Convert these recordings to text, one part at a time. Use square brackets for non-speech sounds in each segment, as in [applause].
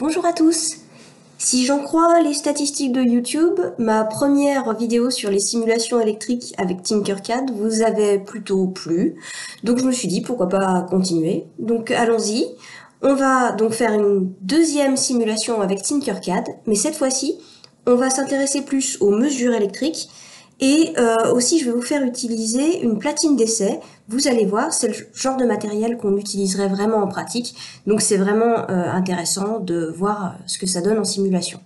Bonjour à tous. Si j'en crois les statistiques de YouTube, ma première vidéo sur les simulations électriques avec Tinkercad vous avait plutôt plu, donc je me suis dit pourquoi pas continuer. Donc allons-y, on va donc faire une deuxième simulation avec Tinkercad, mais cette fois-ci, on va s'intéresser plus aux mesures électriques et euh, aussi, je vais vous faire utiliser une platine d'essai. Vous allez voir, c'est le genre de matériel qu'on utiliserait vraiment en pratique. Donc c'est vraiment euh, intéressant de voir euh, ce que ça donne en simulation.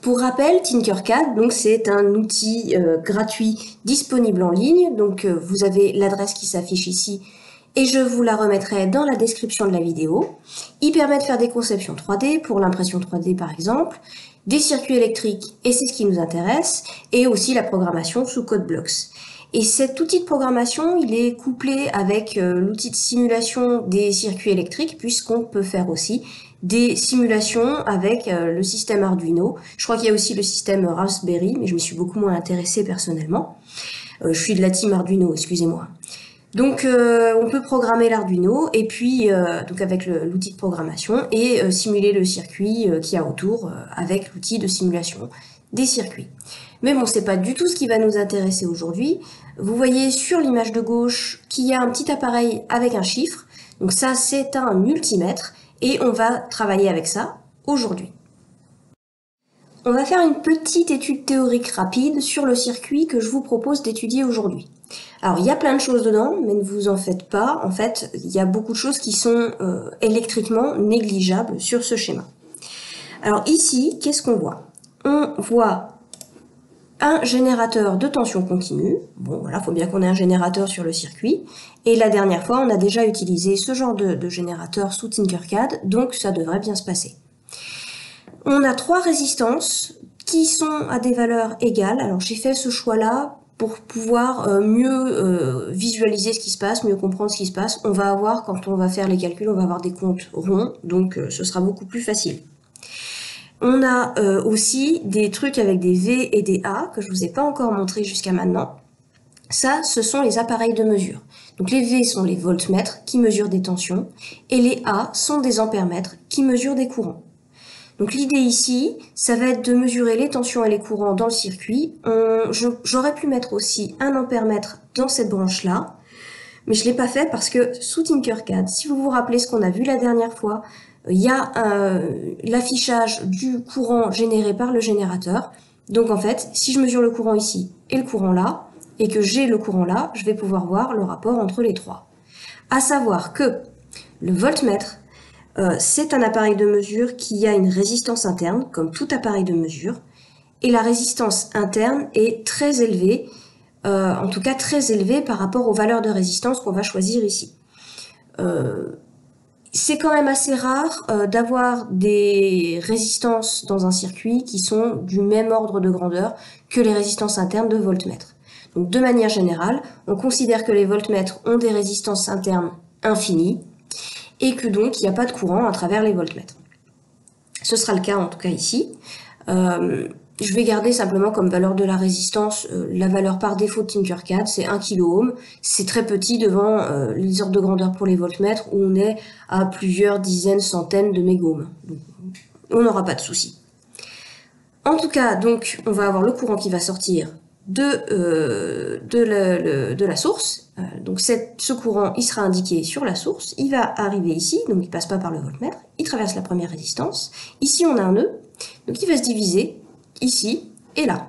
Pour rappel, Tinkercad, c'est un outil gratuit disponible en ligne. Donc vous avez l'adresse qui s'affiche ici et je vous la remettrai dans la description de la vidéo. Il permet de faire des conceptions 3D pour l'impression 3D par exemple des circuits électriques, et c'est ce qui nous intéresse, et aussi la programmation sous code blocks. Et cet outil de programmation, il est couplé avec euh, l'outil de simulation des circuits électriques, puisqu'on peut faire aussi des simulations avec euh, le système Arduino. Je crois qu'il y a aussi le système Raspberry, mais je me suis beaucoup moins intéressée personnellement. Euh, je suis de la team Arduino, excusez-moi. Donc euh, on peut programmer l'Arduino et puis euh, donc avec l'outil de programmation et euh, simuler le circuit qu'il y a autour avec l'outil de simulation des circuits. Mais bon, c'est pas du tout ce qui va nous intéresser aujourd'hui. Vous voyez sur l'image de gauche qu'il y a un petit appareil avec un chiffre. Donc ça, c'est un multimètre et on va travailler avec ça aujourd'hui. On va faire une petite étude théorique rapide sur le circuit que je vous propose d'étudier aujourd'hui. Alors il y a plein de choses dedans, mais ne vous en faites pas. En fait, il y a beaucoup de choses qui sont euh, électriquement négligeables sur ce schéma. Alors ici, qu'est-ce qu'on voit? On voit un générateur de tension continue. Bon, voilà, il faut bien qu'on ait un générateur sur le circuit. Et la dernière fois, on a déjà utilisé ce genre de, de générateur sous Tinkercad, donc ça devrait bien se passer. On a trois résistances qui sont à des valeurs égales. Alors j'ai fait ce choix-là pour pouvoir euh, mieux euh, visualiser ce qui se passe, mieux comprendre ce qui se passe, on va avoir, quand on va faire les calculs, on va avoir des comptes ronds, donc euh, ce sera beaucoup plus facile. On a aussi des trucs avec des V et des A, que je vous ai pas encore montré jusqu'à maintenant. Ça, ce sont les appareils de mesure. Donc les V sont les voltmètres qui mesurent des tensions, et les A sont des ampèremètres qui mesurent des courants. Donc l'idée ici, ça va être de mesurer les tensions et les courants dans le circuit. J'aurais pu mettre aussi un ampèremètre dans cette branche-là, mais je ne l'ai pas fait parce que sous Tinkercad, si vous vous rappelez ce qu'on a vu la dernière fois, il y a l'affichage du courant généré par le générateur. Donc en fait, si je mesure le courant ici et le courant là, et que j'ai le courant là, je vais pouvoir voir le rapport entre les trois. À savoir que le voltmètre euh, c'est un appareil de mesure qui a une résistance interne, comme tout appareil de mesure, et la résistance interne est très élevée, euh, en tout cas très élevée par rapport aux valeurs de résistance qu'on va choisir ici. Euh, c'est quand même assez rare d'avoir des résistances dans un circuit qui sont du même ordre de grandeur que les résistances internes de voltmètre. Donc de manière générale, on considère que les voltmètres ont des résistances internes infinies, et que donc il n'y a pas de courant à travers les voltmètres. Ce sera le cas en tout cas ici. Euh, je vais garder simplement comme valeur de la résistance euh, la valeur par défaut de Tinkercad, c'est 1 kOhm. C'est très petit devant euh, les ordres de grandeur pour les voltmètres où on est à plusieurs dizaines, centaines de mégohms. on n'aura pas de souci. En tout cas, donc, on va avoir le courant qui va sortir de, de, la source euh, donc ce courant, sera indiqué sur la source, il va arriver ici, donc il passe pas par le voltmètre, il traverse la première résistance. Ici, on a un nœud, donc il va se diviser ici et là.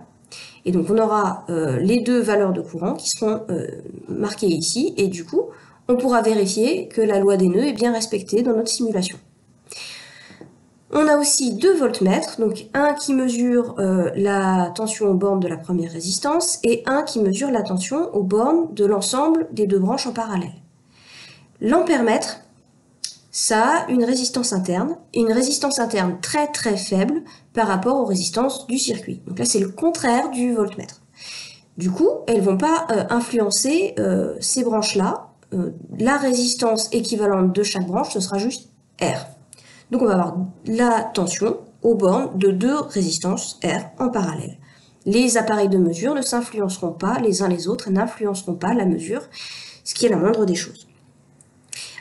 Et donc on aura euh, les deux valeurs de courant qui seront euh, marquées ici, et du coup, on pourra vérifier que la loi des nœuds est bien respectée dans notre simulation. On a aussi deux voltmètres, donc un qui mesure euh, la tension aux bornes de la première résistance et un qui mesure la tension aux bornes de l'ensemble des deux branches en parallèle. L'ampèremètre, ça a une résistance interne, et une résistance interne très très faible par rapport aux résistances du circuit. Donc là, c'est le contraire du voltmètre. Du coup, elles vont pas euh, influencer euh, ces branches-là. la résistance équivalente de chaque branche, ce sera juste R. Donc on va avoir la tension aux bornes de deux résistances R en parallèle. Les appareils de mesure ne s'influenceront pas les uns les autres, n'influenceront pas la mesure, ce qui est la moindre des choses.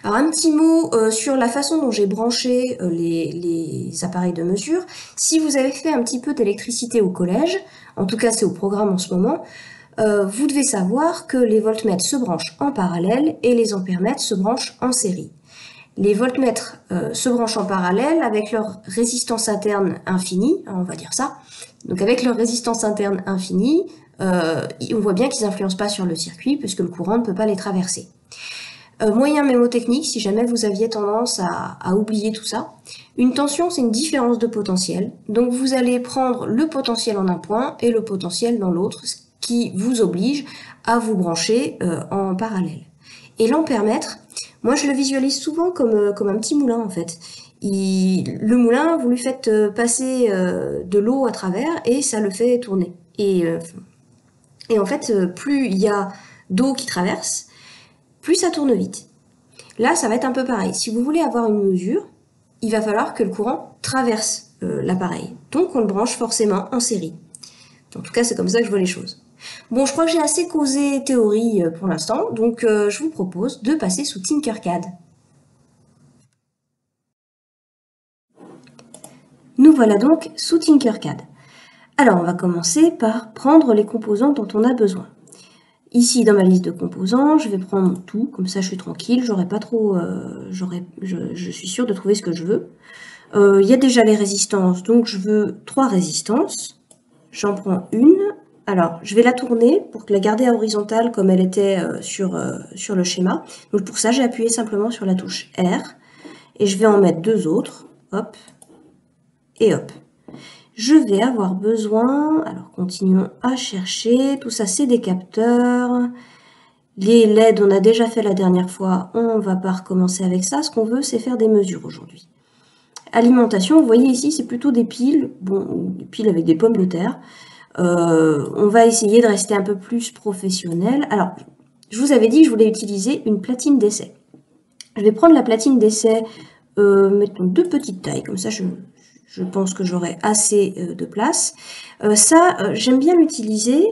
Alors un petit mot euh, sur la façon dont j'ai branché euh, les, appareils de mesure. Si vous avez fait un petit peu d'électricité au collège, en tout cas c'est au programme en ce moment, euh, vous devez savoir que les voltmètres se branchent en parallèle et les ampèremètres se branchent en série. Les voltmètres se branchent en parallèle avec leur résistance interne infinie, hein, on va dire ça. Donc avec leur résistance interne infinie, on voit bien qu'ils n'influencent pas sur le circuit puisque le courant ne peut pas les traverser. Euh, moyen mémotechnique, si jamais vous aviez tendance à, oublier tout ça. Une tension, c'est une différence de potentiel. Donc vous allez prendre le potentiel en un point et le potentiel dans l'autre, ce qui vous oblige à vous brancher euh, en parallèle. Et l'ampèremètre, moi je le visualise souvent comme, euh, un petit moulin en fait. le moulin, vous lui faites passer de l'eau à travers et ça le fait tourner. Et, et en fait, plus il y a d'eau qui traverse, plus ça tourne vite. Là, ça va être un peu pareil. Si vous voulez avoir une mesure, il va falloir que le courant traverse euh, l'appareil. Donc on le branche forcément en série. En tout cas, c'est comme ça que je vois les choses. Bon, je crois que j'ai assez causé théorie euh, pour l'instant, donc euh, je vous propose de passer sous Tinkercad. Nous voilà donc sous Tinkercad. Alors, on va commencer par prendre les composants dont on a besoin. Ici, dans ma liste de composants, je vais prendre tout, comme ça je suis tranquille, j'aurai pas trop, euh, je, suis sûre de trouver ce que je veux. Il y a déjà les résistances, donc je veux trois résistances. J'en prends une. Alors, je vais la tourner pour la garder à horizontale comme elle était euh, sur, sur le schéma. Donc pour ça, j'ai appuyé simplement sur la touche R. Et je vais en mettre deux autres. Hop. Et hop je vais avoir besoin, alors continuons à chercher, tout ça c'est des capteurs, les LED on a déjà fait la dernière fois, on va pas recommencer avec ça, ce qu'on veut c'est faire des mesures aujourd'hui. Alimentation, vous voyez ici c'est plutôt des piles, bon, des piles avec des pommes de terre, euh, on va essayer de rester un peu plus professionnel. Alors, je vous avais dit que je voulais utiliser une platine d'essai. Je vais prendre la platine d'essai, euh, mettons deux petites tailles, comme ça je, pense que j'aurai assez euh, de place. Ça, j'aime bien l'utiliser.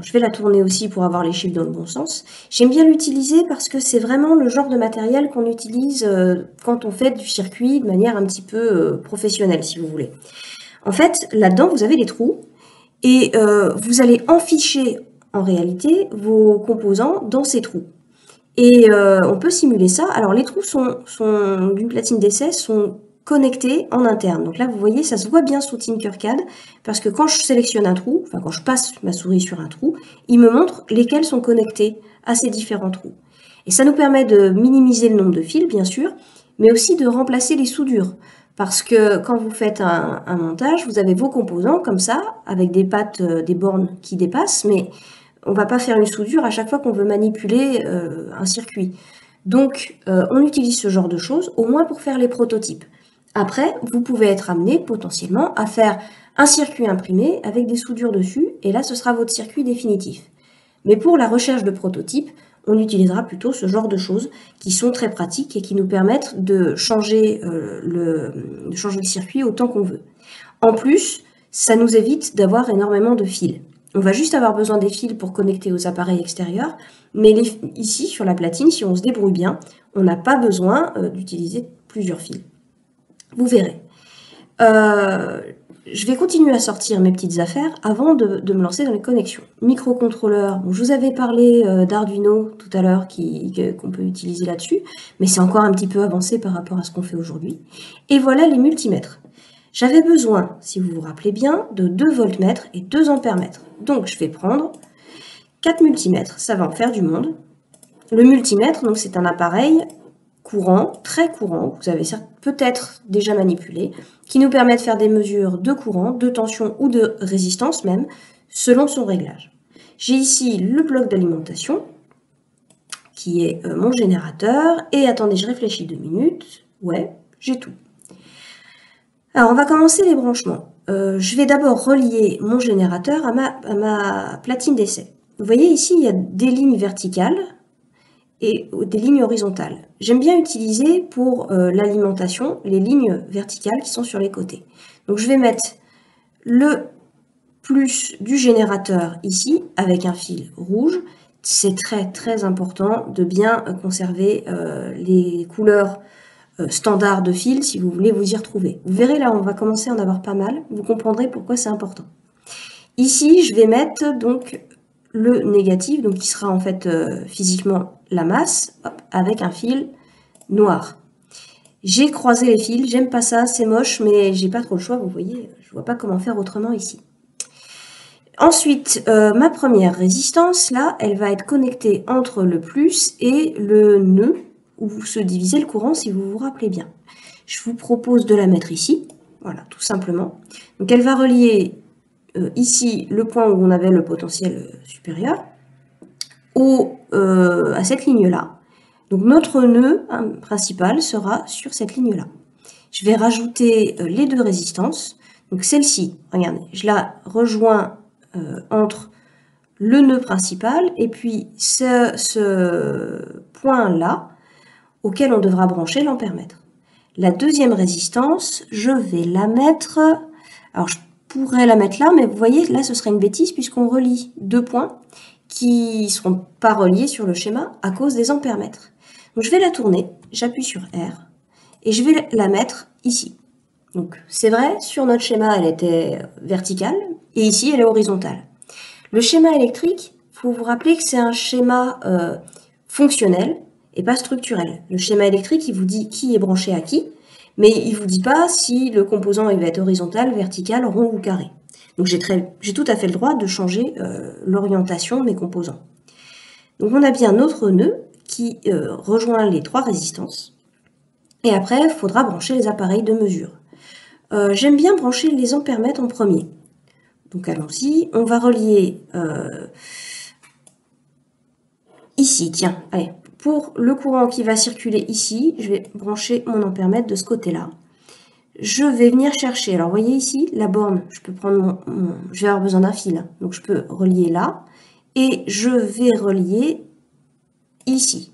Je vais la tourner aussi pour avoir les chiffres dans le bon sens. J'aime bien l'utiliser parce que c'est vraiment le genre de matériel qu'on utilise quand on fait du circuit de manière un petit peu professionnelle, si vous voulez. En fait, là-dedans, vous avez des trous et vous allez enficher en réalité vos composants dans ces trous. Et on peut simuler ça. Alors les trous sont, sont d'une platine d'essai sont connecté en interne. Donc là, vous voyez, ça se voit bien sous Tinkercad, parce que quand je sélectionne un trou, enfin quand je passe ma souris sur un trou, il me montre lesquels sont connectés à ces différents trous. Et ça nous permet de minimiser le nombre de fils, bien sûr, mais aussi de remplacer les soudures. Parce que quand vous faites un, montage, vous avez vos composants comme ça, avec des pattes, euh, des bornes qui dépassent, mais on va pas faire une soudure à chaque fois qu'on veut manipuler euh, un circuit. Donc, euh, on utilise ce genre de choses, au moins pour faire les prototypes. Après, vous pouvez être amené potentiellement à faire un circuit imprimé avec des soudures dessus, et là ce sera votre circuit définitif. Mais pour la recherche de prototypes, on utilisera plutôt ce genre de choses qui sont très pratiques et qui nous permettent de changer, euh, le, de changer le circuit autant qu'on veut. En plus, ça nous évite d'avoir énormément de fils. On va juste avoir besoin des fils pour connecter aux appareils extérieurs, mais ici, sur la platine, si on se débrouille bien, on n'a pas besoin euh, d'utiliser plusieurs fils. Vous verrez. Euh, je vais continuer à sortir mes petites affaires avant de, me lancer dans les connexions. Microcontrôleur, je vous avais parlé euh, d'Arduino tout à l'heure qu'on peut utiliser là-dessus, mais c'est encore un petit peu avancé par rapport à ce qu'on fait aujourd'hui. Et voilà les multimètres. J'avais besoin, si vous vous rappelez bien, de 2 voltmètres et 2 ampèremètres. Donc je vais prendre 4 multimètres, ça va en faire du monde. Le multimètre, donc c'est un appareil courant, très courant, vous avez peut-être déjà manipulé, qui nous permet de faire des mesures de courant, de tension ou de résistance même, selon son réglage. J'ai ici le bloc d'alimentation, qui est euh, mon générateur, et attendez, je réfléchis deux minutes, ouais, j'ai tout. Alors, on va commencer les branchements. Euh, je vais d'abord relier mon générateur à ma platine d'essai. Vous voyez ici, il y a des lignes verticales et des lignes horizontales. J'aime bien utiliser pour euh, l'alimentation les lignes verticales qui sont sur les côtés. Donc je vais mettre le plus du générateur ici avec un fil rouge c'est très très important de bien conserver les couleurs standards de fil si vous voulez vous y retrouver. Vous verrez là, on va commencer à en avoir pas mal. Vous comprendrez pourquoi c'est important. Ici, je vais mettre donc le négatif, donc qui sera en fait euh, physiquement la masse, avec un fil noir. J'ai croisé les fils, j'aime pas ça, c'est moche, mais j'ai pas trop le choix, vous voyez, je vois pas comment faire autrement ici. Ensuite, euh, ma première résistance, là, elle va être connectée entre le plus et le nœud, où se divisait le courant, si vous vous rappelez bien. Je vous propose de la mettre ici, voilà, tout simplement. Donc elle va relier euh, ici le point où on avait le potentiel euh, supérieur euh, à cette ligne-là. Donc notre nœud hein, principal sera sur cette ligne-là. Je vais rajouter les deux résistances. Donc celle-ci, regardez, je la rejoins entre le nœud principal et puis ce, ce point-là auquel on devra brancher l'ampèremètre. La deuxième résistance, je vais la mettre... Alors je pourrais la mettre là, mais vous voyez, là, ce serait une bêtise puisqu'on relie deux points qui ne seront pas reliés sur le schéma à cause des ampèremètres. Donc, je vais la tourner, j'appuie sur R, et je vais la mettre ici. Donc, c'est vrai, sur notre schéma, elle était verticale, et ici, elle est horizontale. Le schéma électrique, il faut vous rappeler que c'est un schéma euh, fonctionnel et pas structurel. Le schéma électrique, il vous dit qui est branché à qui, mais il ne vous dit pas si le composant va être horizontal, vertical, rond ou carré. Donc j'ai tout à fait le droit de changer euh, l'orientation de mes composants. Donc on a bien notre nœud qui euh, rejoint les trois résistances. Et après, il faudra brancher les appareils de mesure. Euh, j'aime bien brancher les ampèremètres en premier. Donc allons-y, on va relier ici, tiens, allez, pour le courant qui va circuler ici, je vais brancher mon ampèremètre de ce côté-là. Je vais venir chercher, alors vous voyez ici, la borne, je peux prendre mon, je vais avoir besoin d'un fil, donc je peux relier là, et je vais relier ici.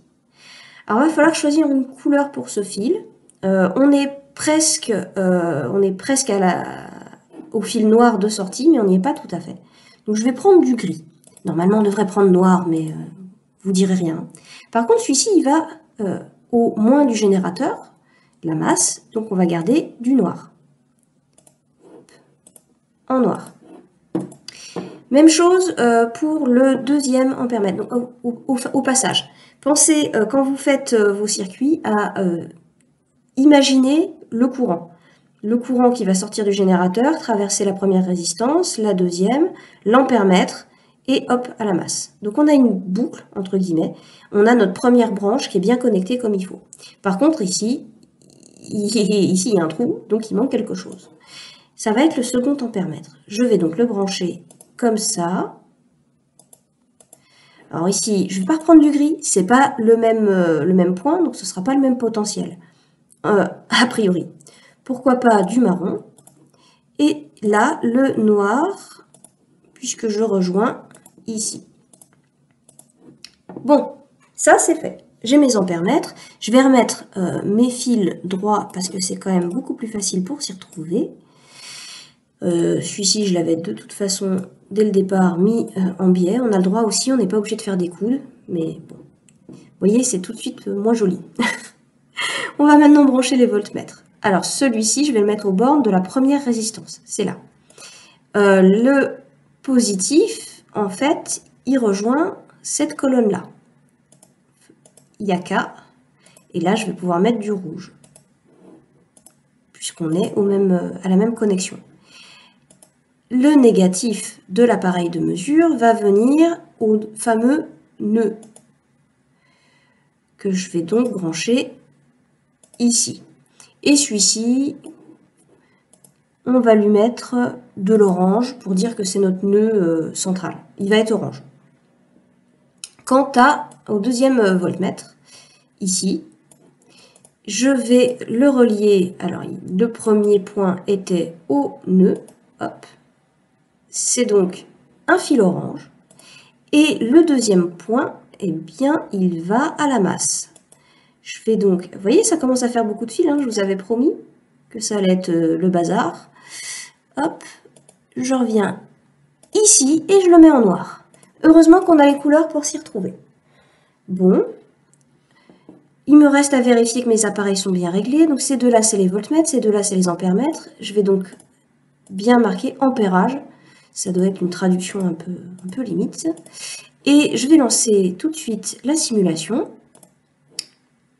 Alors il va falloir choisir une couleur pour ce fil. Euh, on est presque, euh, on est presque à la, au fil noir de sortie, mais on n'y est pas tout à fait. Donc je vais prendre du gris. Normalement on devrait prendre noir, mais euh, vous direz rien. Par contre, celui-ci, il va euh, au moins du générateur, la masse, donc on va garder du noir. En noir. Même chose euh, pour le deuxième ampèremètre, donc au, passage. Pensez, euh, quand vous faites vos circuits, à imaginer le courant. Le courant qui va sortir du générateur, traverser la première résistance, la deuxième, l'ampèremètre, et hop, à la masse. Donc on a une boucle, entre guillemets, on a notre première branche qui est bien connectée comme il faut. Par contre, ici, [laughs] ici il y a un trou, donc il manque quelque chose. Ça va être le second ampèremètre. Je vais donc le brancher comme ça. Alors ici, je ne vais pas reprendre du gris, c'est pas le même, euh, le même point, donc ce ne sera pas le même potentiel, euh, a priori. Pourquoi pas du marron Et là, le noir, puisque je rejoins ici. Bon, ça c'est fait. J'ai mes ampèremètres. Je vais remettre euh, mes fils droits parce que c'est quand même beaucoup plus facile pour s'y retrouver. Euh, celui-ci, je l'avais de toute façon dès le départ mis euh, en biais. On a le droit aussi, on n'est pas obligé de faire des coudes. Mais bon, vous voyez, c'est tout de suite moins joli. [laughs] on va maintenant brancher les voltmètres. Alors celui-ci, je vais le mettre aux bornes de la première résistance. C'est là. le positif, en fait, il rejoint cette colonne-là. Il y a K, et là, je vais pouvoir mettre du rouge, puisqu'on est au même, euh, à la même connexion. Le négatif de l'appareil de mesure va venir au fameux nœud, que je vais donc brancher ici. Et celui-ci, on va lui mettre de l'orange pour dire que c'est notre nœud euh, central. Il va être orange. Quant à, au deuxième euh, voltmètre, ici, je vais le relier. Alors, le premier point était au nœud. Hop. C'est donc un fil orange. Et le deuxième point, eh bien, il va à la masse. Je fais donc, vous voyez, ça commence à faire beaucoup de fils, hein, je vous avais promis que ça allait être euh, le bazar. Hop, je reviens ici et je le mets en noir. Heureusement qu'on a les couleurs pour s'y retrouver. Bon. Il me reste à vérifier que mes appareils sont bien réglés. Donc ces deux-là, c'est les voltmètres, ces deux-là, c'est les ampèremètres. Je vais donc bien marquer ampérage. Ça doit être une traduction un peu, un limite. Et je vais lancer tout de suite la simulation.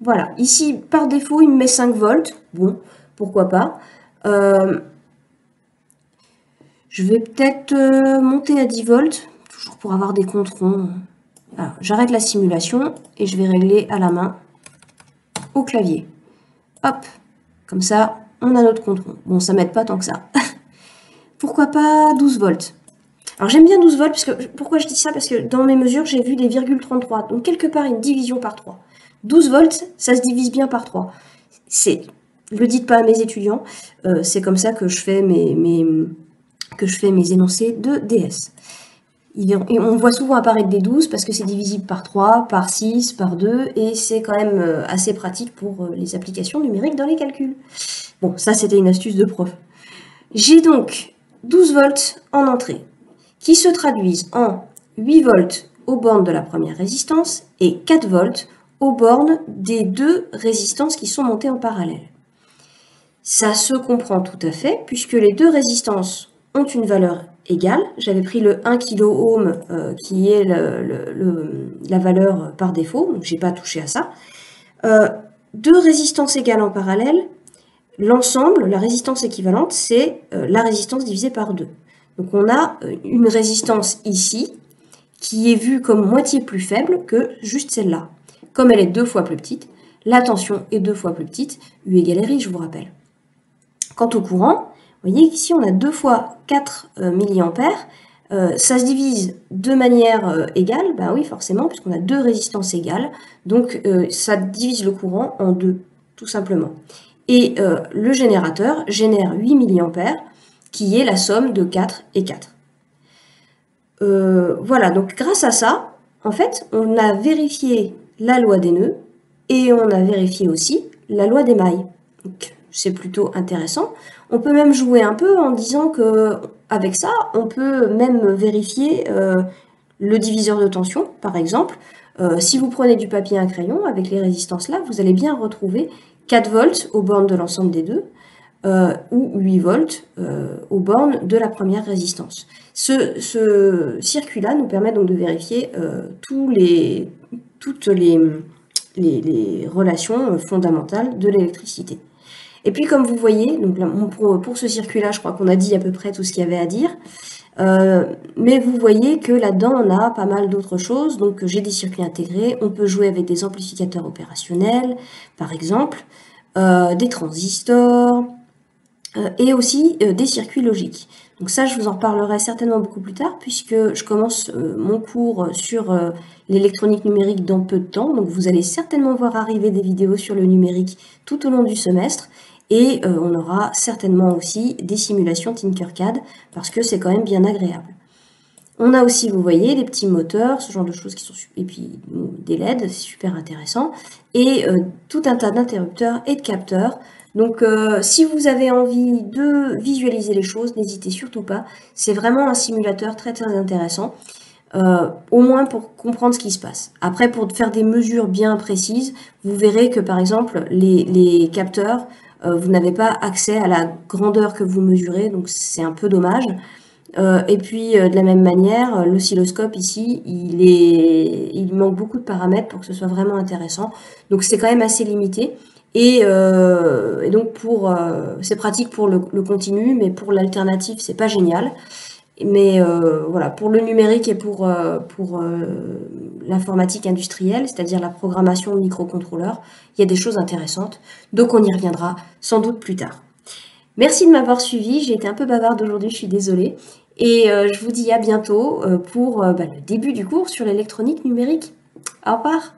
Voilà, ici, par défaut, il me met 5 volts. Bon, pourquoi pas. Euh, je vais peut-être euh, monter à 10 volts, toujours pour avoir des comptes. J'arrête la simulation et je vais régler à la main au clavier. Hop, comme ça, on a notre compte rond. Bon, ça m'aide pas tant que ça. [laughs] pourquoi pas 12 volts? Alors j'aime bien 12 volts, parce que, pourquoi je dis ça? Parce que dans mes mesures, j'ai vu des virgules 33, donc quelque part une division par 3. 12 volts, ça se divise bien par 3. C'est, le dites pas à mes étudiants, euh, c'est comme ça que je fais mes, mes, que je fais mes énoncés de DS. on voit souvent apparaître des 12 parce que c'est divisible par 3, par 6, par 2, et c'est quand même euh, assez pratique pour euh, les applications numériques dans les calculs. Bon, ça c'était une astuce de prof. J'ai donc 12 volts en entrée, qui se traduisent en 8 volts aux bornes de la première résistance et 4 volts aux bornes des deux résistances qui sont montées en parallèle. Ça se comprend tout à fait, puisque les deux résistances une valeur égale. J'avais pris le 1 kilo euh, qui est la valeur par défaut, donc je n'ai pas touché à ça. Euh, deux résistances égales en parallèle, l'ensemble, la résistance équivalente, c'est euh, la résistance divisée par 2. Donc on a une résistance ici qui est vue comme moitié plus faible que juste celle-là. Comme elle est deux fois plus petite, la tension est deux fois plus petite, U égale RI, je vous rappelle. Quant au courant, vous voyez qu'ici on a deux fois 4 euh, mA, euh, ça se divise de manière euh, égale, bah oui forcément, puisqu'on a deux résistances égales, donc ça divise le courant en deux, tout simplement. Et le générateur génère 8 mA, qui est la somme de 4 et 4. voilà, donc grâce à ça, en fait, on a vérifié la loi des nœuds et on a vérifié aussi la loi des mailles. Donc c'est plutôt intéressant. On peut même jouer un peu en disant que avec ça, on peut même vérifier euh, le diviseur de tension, par exemple. Euh, si vous prenez du papier et un crayon, avec les résistances là, vous allez bien retrouver 4 volts aux bornes de l'ensemble des deux, euh, ou 8 volts aux bornes de la première résistance. Ce, circuit-là nous permet donc de vérifier toutes les, relations fondamentales de l'électricité. Et puis comme vous voyez, donc pour, ce circuit-là, je crois qu'on a dit à peu près tout ce qu'il y avait à dire. Euh, mais vous voyez que là-dedans, on a pas mal d'autres choses. Donc j'ai des circuits intégrés, on peut jouer avec des amplificateurs opérationnels, par exemple, euh, des transistors, euh, et aussi des circuits logiques. Donc ça, je vous en reparlerai certainement beaucoup plus tard, puisque je commence mon cours sur l'électronique numérique dans peu de temps. Donc vous allez certainement voir arriver des vidéos sur le numérique tout au long du semestre. Et euh, on aura certainement aussi des simulations Tinkercad, parce que c'est quand même bien agréable. On a aussi, vous voyez, des petits moteurs, ce genre de choses qui sont... Et puis des LED, c'est super intéressant. Et euh, tout un tas d'interrupteurs et de capteurs. Donc euh, si vous avez envie de visualiser les choses, n'hésitez surtout pas. C'est vraiment un simulateur très très intéressant. Au moins pour comprendre ce qui se passe. Après, pour faire des mesures bien précises, vous verrez que par exemple, les, capteurs, vous n'avez pas accès à la grandeur que vous mesurez, donc c'est un peu dommage. Euh, et puis, de la même manière, l'oscilloscope ici, il, est, il manque beaucoup de paramètres pour que ce soit vraiment intéressant. Donc c'est quand même assez limité. Et, donc pour, c'est pratique pour le, continu, mais pour l'alternative, c'est pas génial. Mais euh, voilà, pour le numérique et pour, euh, pour euh, l'informatique industrielle, c'est-à-dire la programmation microcontrôleur, il y a des choses intéressantes. Donc on y reviendra sans doute plus tard. Merci de m'avoir suivi. J'ai été un peu bavarde aujourd'hui, je suis désolée. Et je vous dis à bientôt pour bah, le début du cours sur l'électronique numérique. Au revoir